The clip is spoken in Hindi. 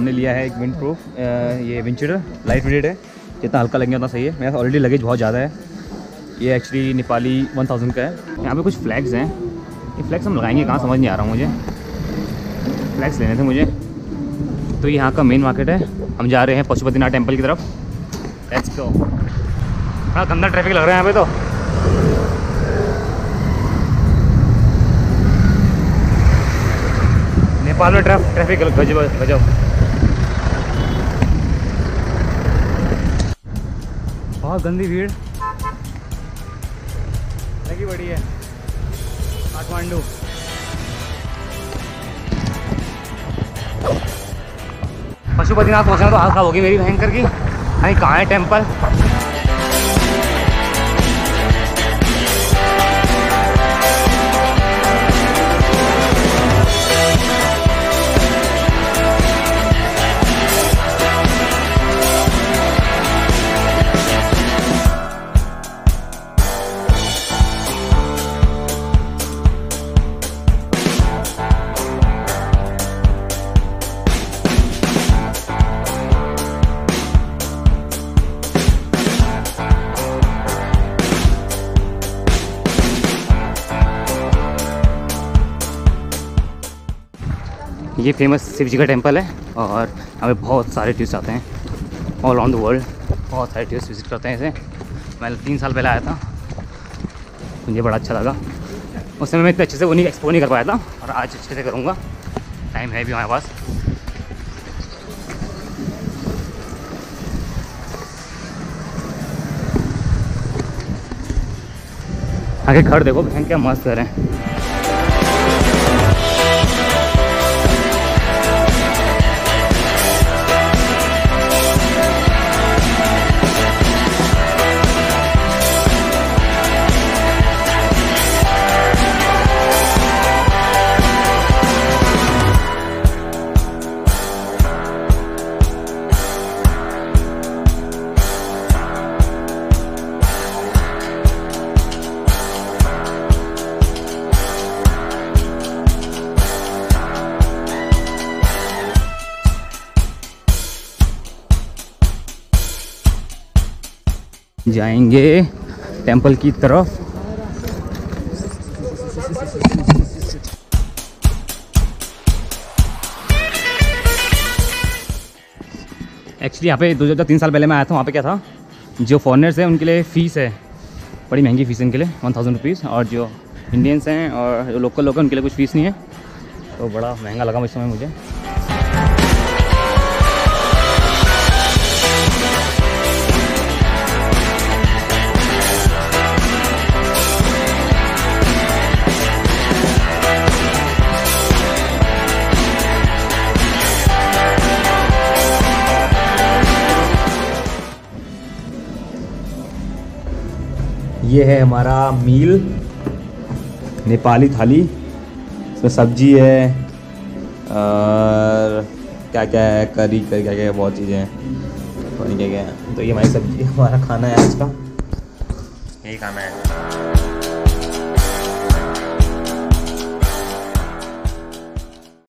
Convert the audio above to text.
हमने लिया है एक विंड प्रूफ ये विंचर लाइट वेटेड है। जितना हल्का लगेगा उतना सही है। मेरा ऑलरेडी लगेज बहुत ज़्यादा है। ये एक्चुअली नेपाली 1000 का है। यहाँ पे कुछ फ्लैग्स हैं। ये फ्लैग्स हम लगाएँगे, कहाँ समझ नहीं आ रहा हूँ मुझे। फ्लैग्स लेने थे मुझे। तो यहाँ का मेन मार्केट है। हम जा रहे हैं पशुपतिनाथ टेंपल की तरफ़। लेट्स गो बड़ा गंदा ट्रैफ़िक लग रहा है यहाँ पे तो। नेपाल में ट्रैफ ट्रैफ़िक गजब गजब। बहुत गंदी भीड़। लगी बड़ी है। काठमांडू। पशुपतिनाथ पहुँचना तो हाल खराब होगी, मेरी भयंकर की नहीं कहाँ है टेंपल ये फ़ेमस शिव जी का टेंपल है और हमें बहुत सारे टूरिस्ट आते हैं ऑल अराउंड द वर्ल्ड बहुत सारे टूरिस्ट विज़िट करते हैं इसे। मैं तीन साल पहले आया था। मुझे बड़ा अच्छा लगा। उस समय मैं इतने अच्छे से वो नहीं एक्सप्लोर नहीं कर पाया था और आज अच्छे से करूँगा। टाइम है भी हमारे पास। आगे घर देखो, बहन क्या मस्त घर है। जाएँगे टेंपल की तरफ़। एक्चुअली यहाँ पे दो हज़ार तीन साल पहले मैं आया था, वहाँ पे क्या था? जो फॉरनर्स हैं, उनके लिए फ़ीस है। बड़ी महँगी फ़ीस है इनके लिए वन थाउज़ेंड रुपीज़ और जो इंडियंस हैं और जो लोकल लोग हैं, उनके लिए कुछ फ़ीस नहीं है। तो बड़ा महँगा लगा इस समय मुझे। ये है हमारा मील, नेपाली थाली। इसमें सब्ज़ी है, और क्या क्या है, करी करी क्या क्या है, बहुत चीज़ें हैं। क्या क्या है। तो ये हमारी सब्ज़ी, हमारा खाना है आज का। यही खाना है।